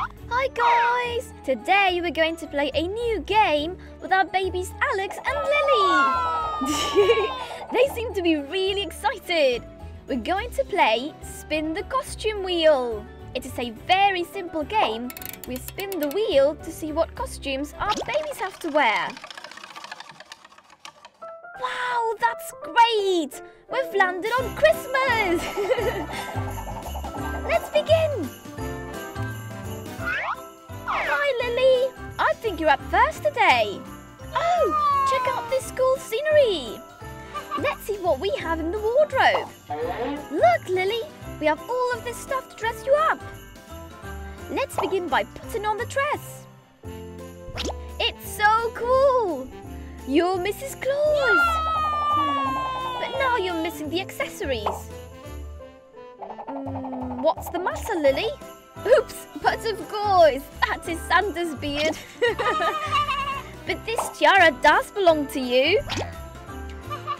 Hi guys! Today we're going to play a new game with our babies Alex and Lily. they seem to be really excited. We're going to play Spin the Costume Wheel. It is a very simple game. We spin the wheel to see what costumes our babies have to wear. Wow, that's great! We've landed on Christmas! Let's begin! Think you're up first today. Oh, check out this cool scenery! Let's see what we have in the wardrobe. Look, Lily, we have all of this stuff to dress you up. Let's begin by putting on the dress. It's so cool! You're Mrs. Claus! But now you're missing the accessories. Mm, what's the matter, Lily? Oops, but of course, that is Santa's beard. but this tiara does belong to you.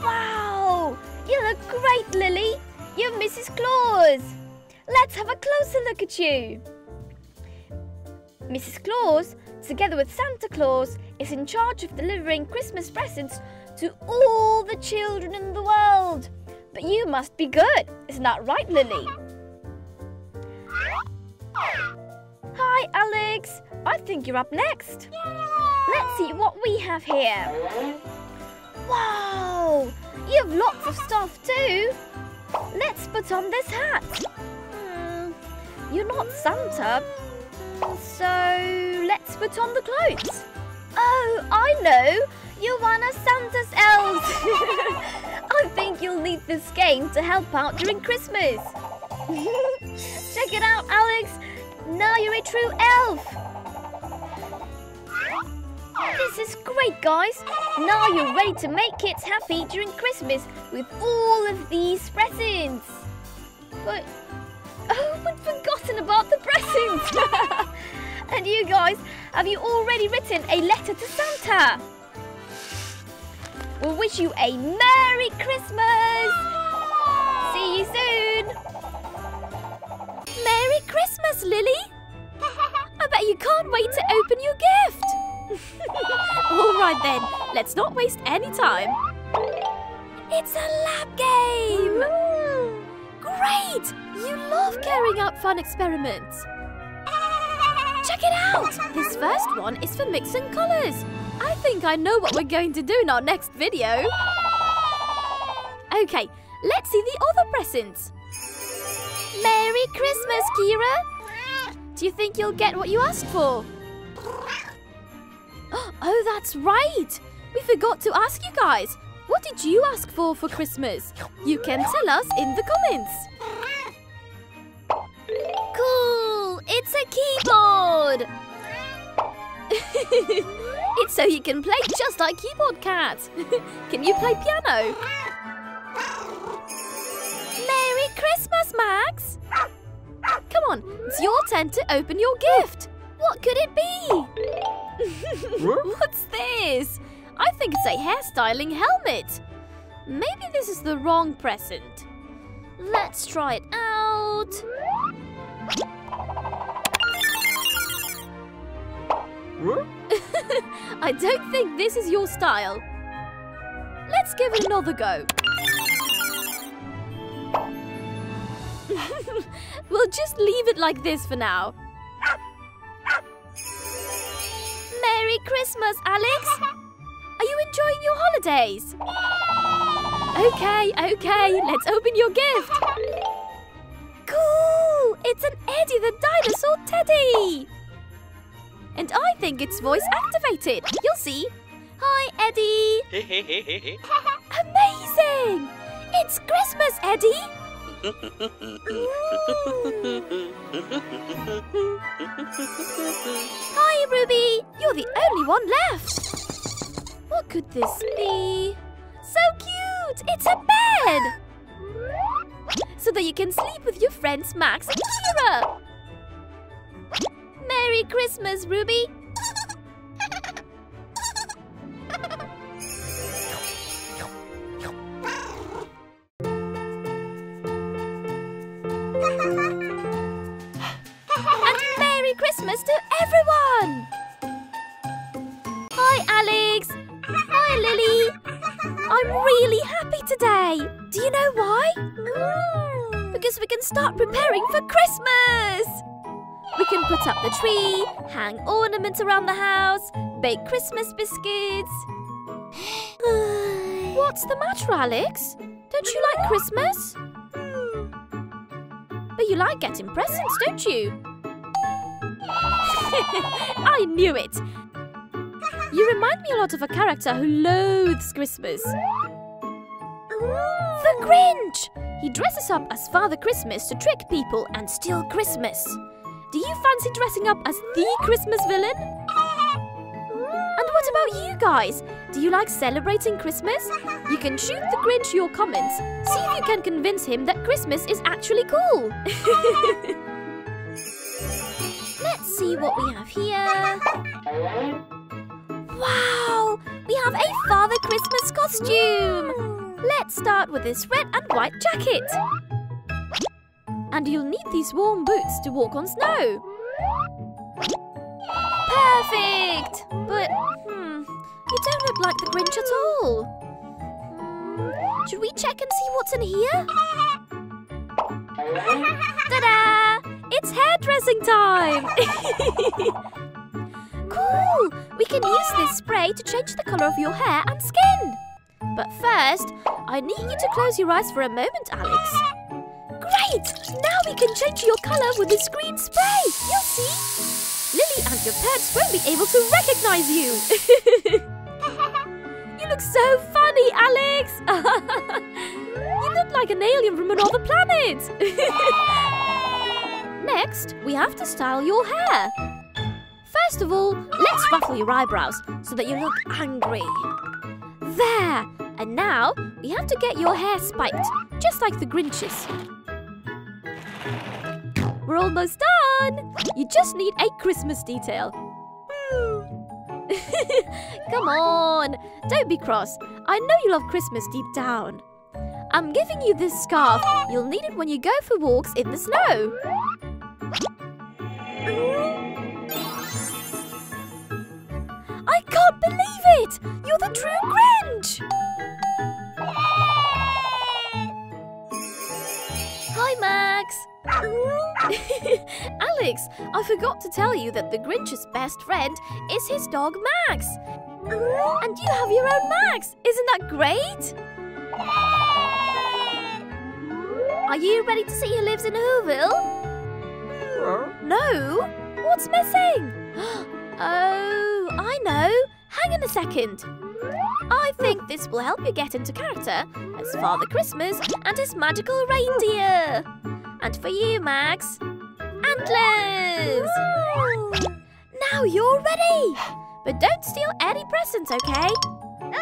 Wow, you look great, Lily. You're Mrs. Claus. Let's have a closer look at you. Mrs. Claus, together with Santa Claus, is in charge of delivering Christmas presents to all the children in the world. But you must be good, isn't that right, Lily? Hi, Alex. I think you're up next. Let's see what we have here. Wow, you have lots of stuff too. Let's put on this hat. Hmm, you're not Santa, so let's put on the clothes. Oh, I know. You're one of Santa's elves. I think you'll need this game to help out during Christmas. Check it out, Alex. Now you're a true elf. This is great, guys. Now you're ready to make kids happy during Christmas with all of these presents. But, oh, I'd forgotten about the presents. and you guys, have you already written a letter to Santa? We'll wish you a Merry Christmas! See you soon! Merry Christmas, Lily! I bet you can't wait to open your gift! All right then, let's not waste any time. It's a lab game! Great! You love carrying out fun experiments. Check it out! This first one is for mixing colours. I think I know what we're going to do in our next video. Okay, let's see the other presents. Merry Christmas, Kira! Do you think you'll get what you asked for? Oh, that's right! We forgot to ask you guys. What did you ask for for Christmas? You can tell us in the comments. Cool! It's a keyboard! it's so you can play just like Keyboard Cat. can you play piano? Merry Christmas, Max! Come on, it's your turn to open your gift. What could it be? What's this? I think it's a hairstyling helmet. Maybe this is the wrong present. Let's try it out. I don't think this is your style. Let's give it another go. We'll just leave it like this for now. Merry Christmas, Alex! Are you enjoying your holidays? Okay, okay, let's open your gift. Cool! It's an Eddie the Dinosaur Teddy! And I think it's voice activated. You'll see. Hi, Eddie! Amazing! It's Christmas, Eddie! Hi, Ruby! You're the only one left! What could this be? So cute! It's a bed! So that you can sleep with your friends Max and Kira! Merry Christmas, Ruby! Everyone! Hi, Alex! Hi, Lily! I'm really happy today! Do you know why? Mm. Because we can start preparing for Christmas! We can put up the tree, hang ornaments around the house, bake Christmas biscuits. What's the matter, Alex? Don't you like Christmas? Hmm. But you like getting presents, don't you? I knew it! You remind me a lot of a character who loathes Christmas. The Grinch! He dresses up as Father Christmas to trick people and steal Christmas. Do you fancy dressing up as the Christmas villain? And what about you guys? Do you like celebrating Christmas? You can shoot the Grinch your comments. See if you can convince him that Christmas is actually cool. See what we have here. Wow! We have a Father Christmas costume! Let's start with this red and white jacket. And you'll need these warm boots to walk on snow. Perfect! But, hmm, you don't look like the Grinch at all. Hmm, should we check and see what's in here? Ta-da! It's hairdressing time! cool! We can use this spray to change the colour of your hair and skin. But first, I need you to close your eyes for a moment, Alex. Great! Now we can change your colour with this green spray. You'll see. Lily and your pets won't be able to recognise you. you look so funny, Alex. you look like an alien from another planet. Next, we have to style your hair. First of all, let's ruffle your eyebrows so that you look angry. There! And now, we have to get your hair spiked, just like the Grinch's. We're almost done! You just need a Christmas detail. Come on! Don't be cross. I know you love Christmas deep down. I'm giving you this scarf. You'll need it when you go for walks in the snow. I can't believe it! You're the true Grinch! Hi, Max! Alex, I forgot to tell you that the Grinch's best friend is his dog Max. And you have your own Max! Isn't that great? Are you ready to see who lives in Whoville? No? What's missing? Oh, I know. Hang on a second. I think this will help you get into character as Father Christmas and his magical reindeer. And for you, Max, antlers! Now you're ready! But don't steal any presents, okay?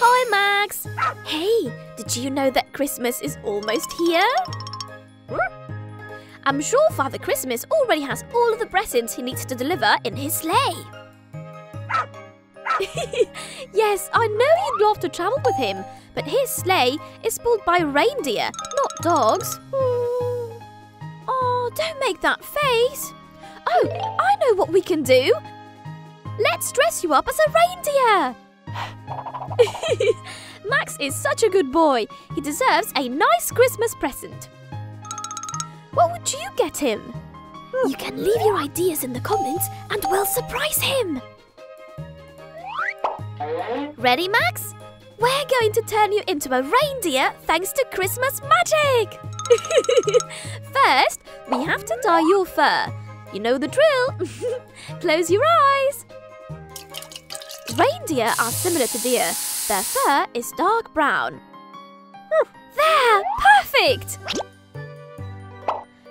Hi, Max! Hey, did you know that Christmas is almost here? I'm sure Father Christmas already has all of the presents he needs to deliver in his sleigh. yes, I know you'd love to travel with him, but his sleigh is pulled by reindeer, not dogs. Oh, don't make that face. Oh, I know what we can do. Let's dress you up as a reindeer. Max is such a good boy. He deserves a nice Christmas present. You get him? You can leave your ideas in the comments and we'll surprise him. Ready, Max? We're going to turn you into a reindeer thanks to Christmas magic! First, we have to dye your fur. You know the drill. Close your eyes. Reindeer are similar to deer. Their fur is dark brown. Hmm, there! Perfect!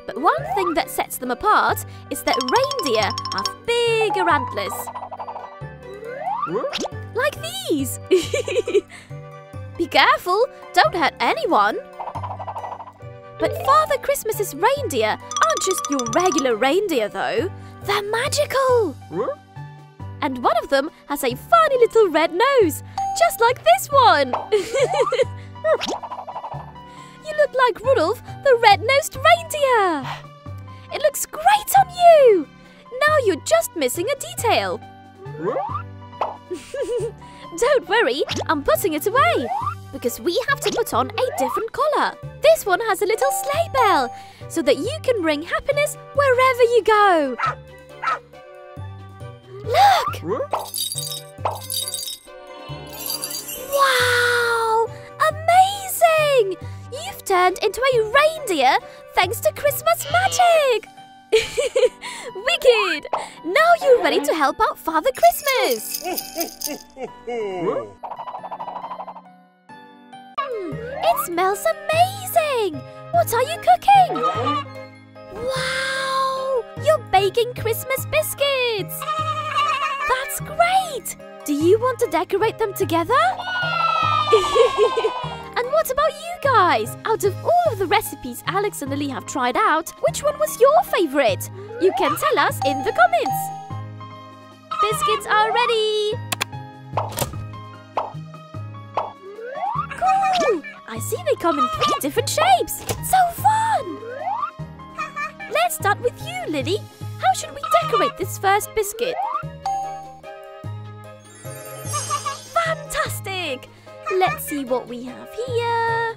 But one thing that sets them apart is that reindeer have bigger antlers. Like these! Be careful, don't hurt anyone! But Father Christmas's reindeer aren't just your regular reindeer though, they're magical! And one of them has a funny little red nose, just like this one! you look like Rudolph, the red-nosed reindeer! It looks great on you! Now you're just missing a detail. Don't worry, I'm putting it away. Because we have to put on a different collar. This one has a little sleigh bell, so that you can bring happiness wherever you go. Look! Wow! Amazing! Turned into a reindeer thanks to Christmas magic! Wicked! Now you're ready to help out Father Christmas! Mm, it smells amazing! What are you cooking? Wow! You're baking Christmas biscuits! That's great! Do you want to decorate them together? what about you guys? Out of all of the recipes Alex and Lily have tried out, which one was your favourite? You can tell us in the comments. Biscuits are ready! Cool! I see they come in three different shapes. So fun! Let's start with you, Lily. How should we decorate this first biscuit? Let's see what we have here.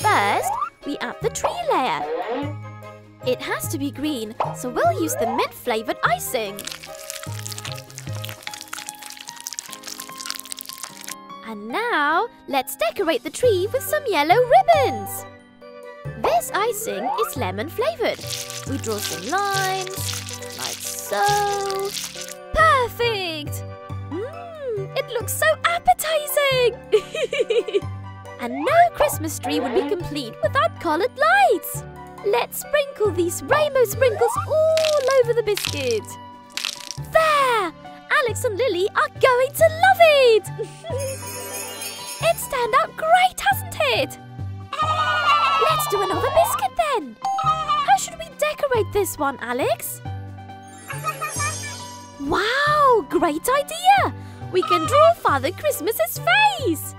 First, we add the tree layer. It has to be green, so we'll use the mint flavoured icing. And now, let's decorate the tree with some yellow ribbons. This icing is lemon flavoured. We draw some lines, like so. Perfect! Mmm, it looks so appetizing! and no Christmas tree would be complete without coloured lights. Let's sprinkle these rainbow sprinkles all over the biscuit. There! Alex and Lily are going to love it! it's turned out great, hasn't it? Let's do another biscuit then. How should we decorate this one, Alex? Wow, great idea! We can draw Father Christmas's face!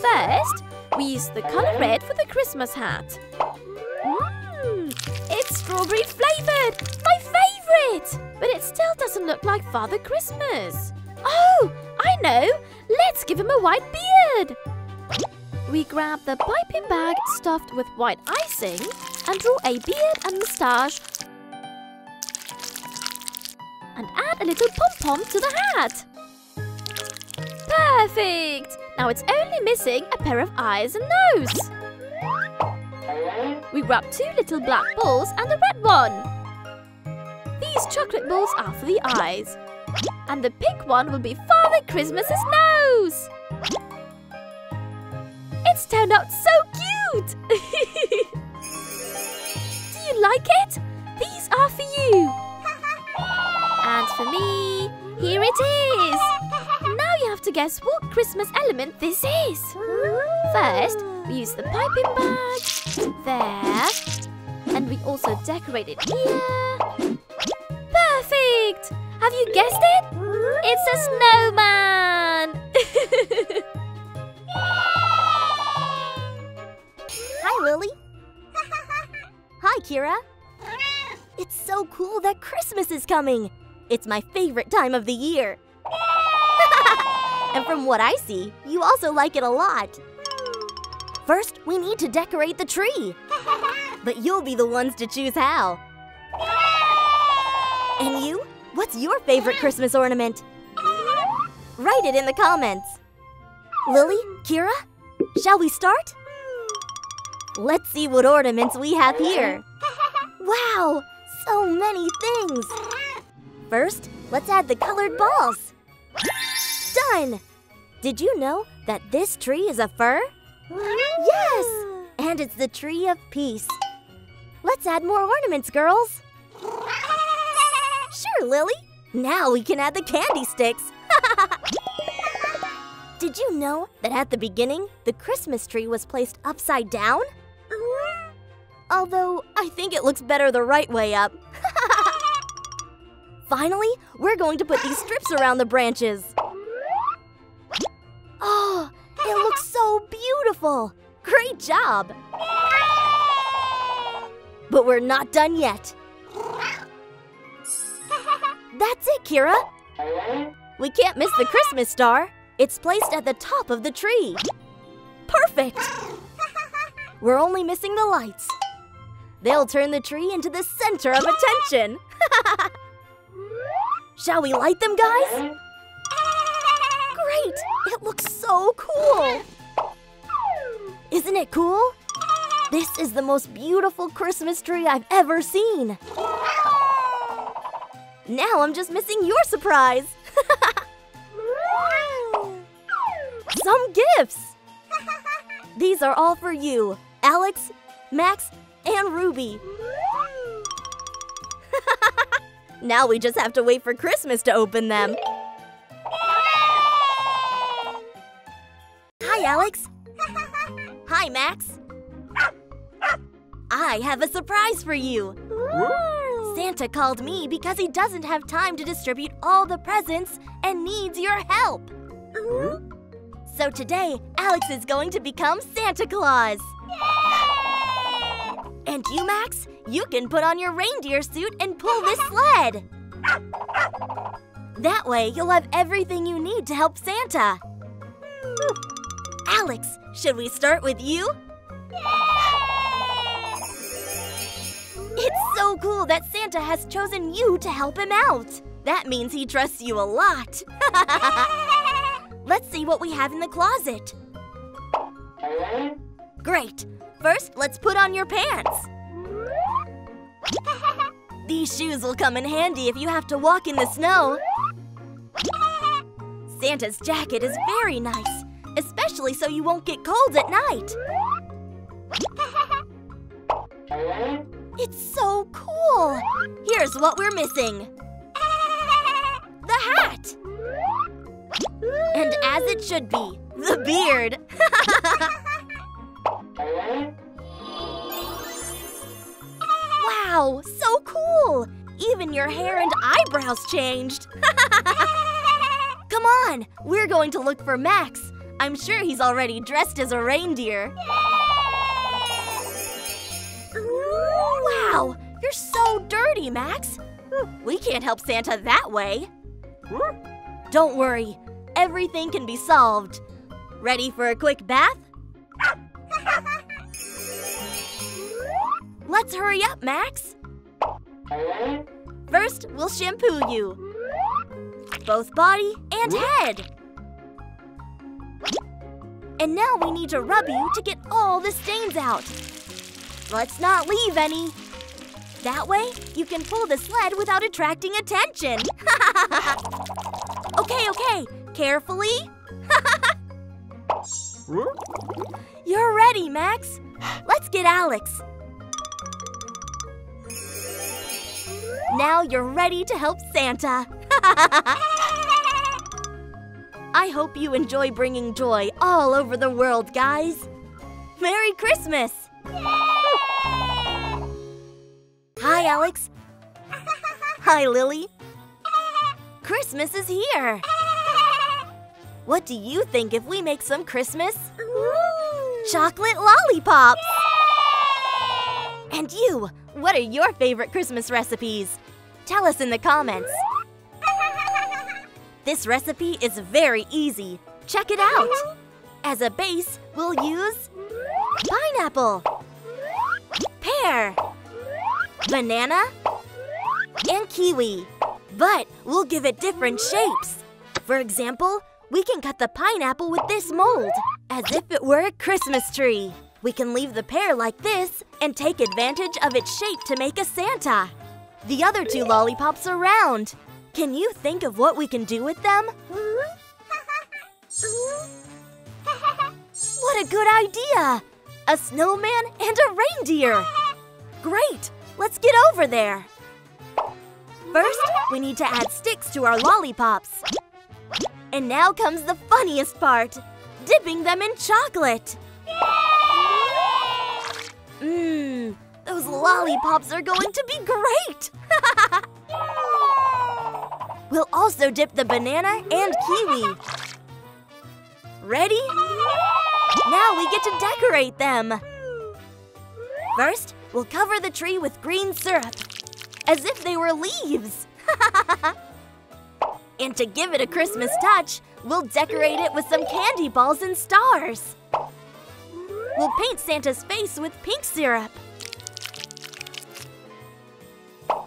First, we use the colour red for the Christmas hat. Mmm, it's strawberry flavoured! My favourite! But it still doesn't look like Father Christmas. Oh, I know! Let's give him a white beard! We grab the piping bag stuffed with white icing and draw a beard and moustache and add a little pom-pom to the hat. Perfect! Now it's only missing a pair of eyes and nose. We grab two little black balls and a red one. These chocolate balls are for the eyes. And the pink one will be Father Christmas's nose. It's turned out so cute! Do you like it? These are for you. For me, here it is. Now you have to guess what Christmas element this is. First, we use the piping bag. There. And we also decorate it here. Perfect! Have you guessed it? It's a snowman! Hi, Lily. Hi, Kira. It's so cool that Christmas is coming. It's my favorite time of the year. and from what I see, you also like it a lot. First, we need to decorate the tree. but you'll be the ones to choose how. And you? What's your favorite Christmas ornament? Write it in the comments. Lily, Kira, shall we start? Let's see what ornaments we have here. Wow, so many things. First, let's add the colored balls. Done! Did you know that this tree is a fir? Yes! And it's the tree of peace. Let's add more ornaments, girls. Sure, Lily. Now we can add the candy sticks. Did you know that at the beginning, the Christmas tree was placed upside down? Although, I think it looks better the right way up. Finally, we're going to put these strips around the branches. Oh, it looks so beautiful. Great job. But we're not done yet. That's it, Kira. We can't miss the Christmas star. It's placed at the top of the tree. Perfect! We're only missing the lights. They'll turn the tree into the center of attention. Shall we light them, guys? Great! It looks so cool! Isn't it cool? This is the most beautiful Christmas tree I've ever seen. Now I'm just missing your surprise. Some gifts. These are all for you, Alex, Max, and Ruby. Now we just have to wait for Christmas to open them. Hi, Alex. Hi, Max. I have a surprise for you. Santa called me because he doesn't have time to distribute all the presents and needs your help. So today, Alex is going to become Santa Claus. And you, Max, you can put on your reindeer suit and pull this sled. That way, you'll have everything you need to help Santa. Alex, should we start with you? It's so cool that Santa has chosen you to help him out. That means he trusts you a lot. Let's see what we have in the closet. Great. First, let's put on your pants. These shoes will come in handy if you have to walk in the snow. Santa's jacket is very nice, especially so you won't get cold at night. It's so cool! Here's what we're missing. The hat! And as it should be, the beard. wow, so cool! Even your hair and eyebrows changed. Come on, we're going to look for Max. I'm sure he's already dressed as a reindeer. Wow, you're so dirty, Max. We can't help Santa that way. Don't worry, everything can be solved. Ready for a quick bath? Let's hurry up, Max. First, we'll shampoo you. Both body and head. And now we need to rub you to get all the stains out. Let's not leave any. That way, you can pull the sled without attracting attention. okay, okay, carefully. You're ready, Max. Let's get Alex. Now you're ready to help Santa. I hope you enjoy bringing joy all over the world, guys. Merry Christmas! Hi, Alex. Hi, Lily. Christmas is here. What do you think if we make some Christmas? Chocolate lollipops! And you, what are your favorite Christmas recipes? Tell us in the comments. This recipe is very easy. Check it out. As a base, we'll use pineapple, pear, banana, and kiwi. But we'll give it different shapes. For example, we can cut the pineapple with this mold, as if it were a Christmas tree. We can leave the pear like this and take advantage of its shape to make a Santa. The other two lollipops are round. Can you think of what we can do with them? What a good idea! A snowman and a reindeer! Great! Let's get over there! First, we need to add sticks to our lollipops. And now comes the funniest part dipping them in chocolate. Mmm, those lollipops are going to be great! we'll also dip the banana and kiwi. Ready? Now we get to decorate them. First, we'll cover the tree with green syrup, as if they were leaves. and to give it a Christmas touch, we'll decorate it with some candy balls and stars. We'll paint Santa's face with pink syrup.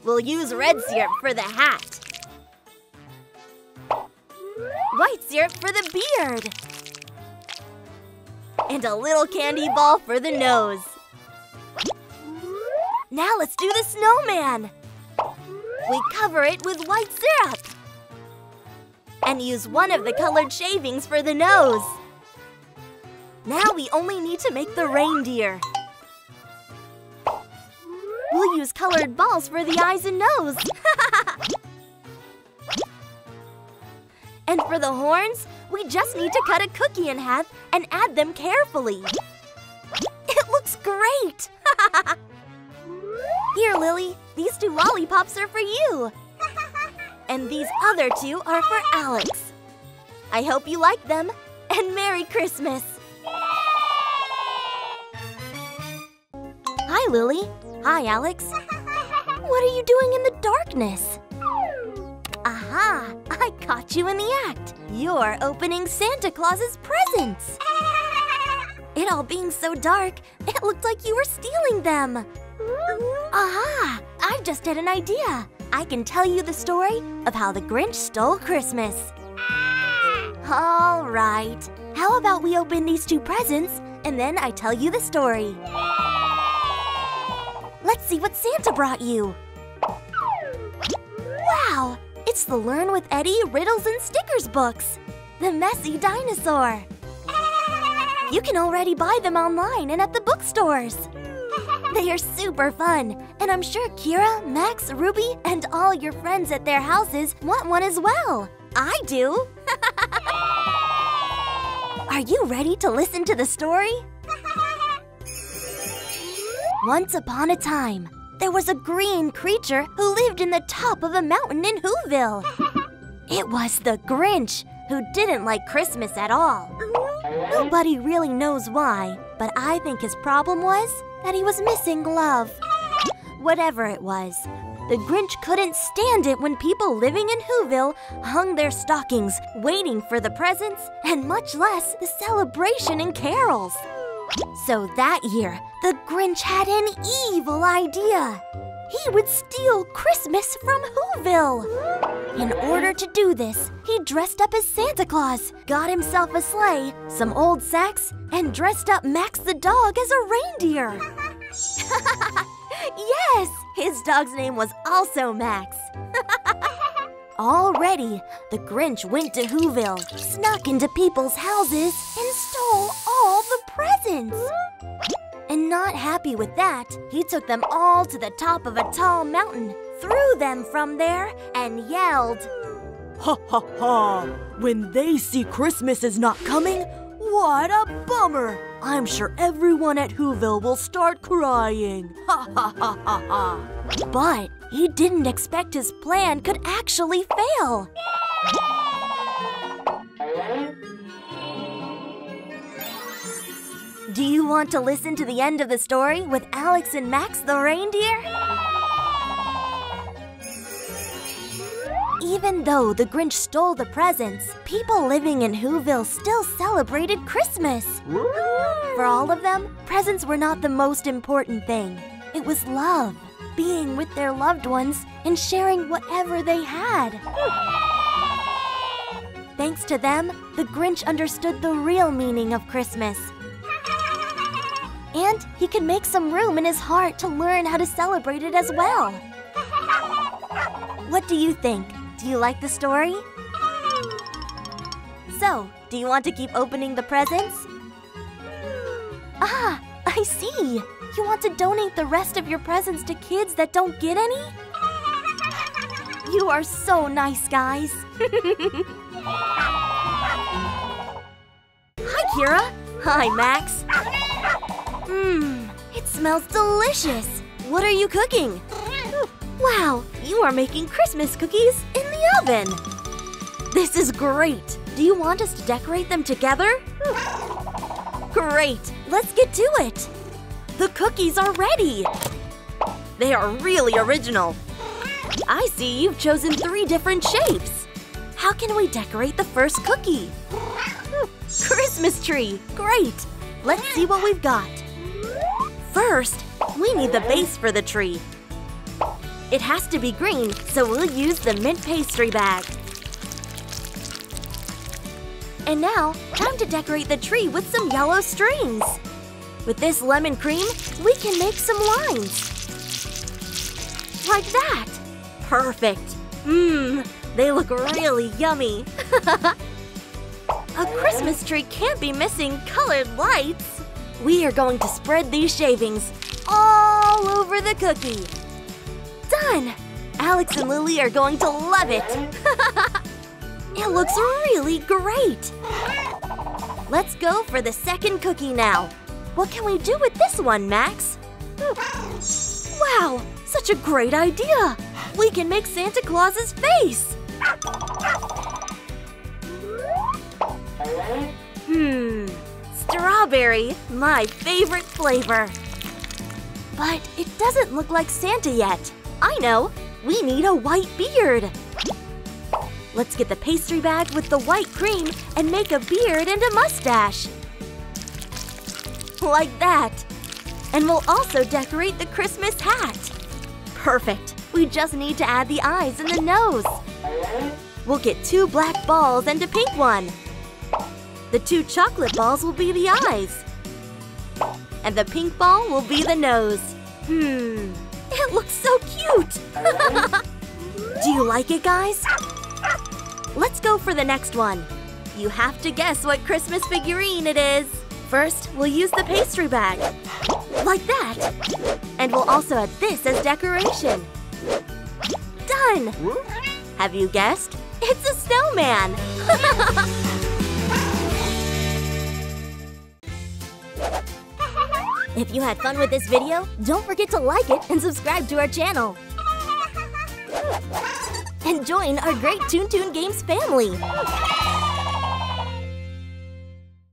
We'll use red syrup for the hat. White syrup for the beard. And a little candy ball for the nose. Now let's do the snowman. We cover it with white syrup. And use one of the colored shavings for the nose. Now we only need to make the reindeer. We'll use colored balls for the eyes and nose. and for the horns, we just need to cut a cookie in half and add them carefully. It looks great! Here, Lily, these two lollipops are for you. And these other two are for Alex. I hope you like them, and Merry Christmas! Hi, Lily. Hi, Alex. What are you doing in the darkness? Aha! I caught you in the act. You're opening Santa Claus's presents. It all being so dark, it looked like you were stealing them. Aha! I've just had an idea. I can tell you the story of how the Grinch stole Christmas. Ah! All right. How about we open these two presents and then I tell you the story? Let's see what Santa brought you. Wow! It's the Learn with Eddie Riddles and Stickers books. The Messy Dinosaur. You can already buy them online and at the bookstores. They are super fun, and I'm sure Kira, Max, Ruby, and all your friends at their houses want one as well. I do. are you ready to listen to the story? Once upon a time, there was a green creature who lived in the top of a mountain in Whoville. It was the Grinch, who didn't like Christmas at all. Nobody really knows why, but I think his problem was that he was missing love. Whatever it was, the Grinch couldn't stand it when people living in Whoville hung their stockings, waiting for the presents, and much less the celebration and carols. So that year, the Grinch had an evil idea. He would steal Christmas from Whoville. In order to do this, he dressed up as Santa Claus, got himself a sleigh, some old sacks, and dressed up Max the dog as a reindeer. yes, his dog's name was also Max. Already, the Grinch went to Whoville, snuck into people's houses, and stole presents. And not happy with that, he took them all to the top of a tall mountain, threw them from there, and yelled, Ha ha ha! When they see Christmas is not coming, what a bummer! I'm sure everyone at Whoville will start crying. Ha ha ha ha ha! But he didn't expect his plan could actually fail. Do you want to listen to the end of the story with Alex and Max the reindeer? Even though the Grinch stole the presents, people living in Whoville still celebrated Christmas. For all of them, presents were not the most important thing. It was love, being with their loved ones and sharing whatever they had. Thanks to them, the Grinch understood the real meaning of Christmas. And he could make some room in his heart to learn how to celebrate it as well. What do you think? Do you like the story? So, do you want to keep opening the presents? Ah, I see. You want to donate the rest of your presents to kids that don't get any? You are so nice, guys. Hi, Kira. Hi, Max. Mmm, it smells delicious. What are you cooking? Wow, you are making Christmas cookies in the oven. This is great. Do you want us to decorate them together? Great, let's get to it. The cookies are ready. They are really original. I see you've chosen three different shapes. How can we decorate the first cookie? Christmas tree! Great! Let's see what we've got. First, we need the base for the tree. It has to be green, so we'll use the mint pastry bag. And now, time to decorate the tree with some yellow strings. With this lemon cream, we can make some lines. Like that. Perfect. Mmm, they look really yummy. A Christmas tree can't be missing colored lights. We are going to spread these shavings all over the cookie. Done! Alex and Lily are going to love it. it looks really great. Let's go for the second cookie now. What can we do with this one, Max? Wow, such a great idea! We can make Santa Claus's face! Hmm, strawberry, my favorite flavor. But it doesn't look like Santa yet. I know, we need a white beard. Let's get the pastry bag with the white cream and make a beard and a mustache. Like that. And we'll also decorate the Christmas hat. Perfect. We just need to add the eyes and the nose. We'll get two black balls and a pink one. The two chocolate balls will be the eyes. And the pink ball will be the nose. Hmm, it looks so cute! Do you like it, guys? Let's go for the next one. You have to guess what Christmas figurine it is. First, we'll use the pastry bag. Like that. And we'll also add this as decoration. Done! Have you guessed? It's a snowman! if you had fun with this video, don't forget to like it and subscribe to our channel. And join our great Toon Toon Games family!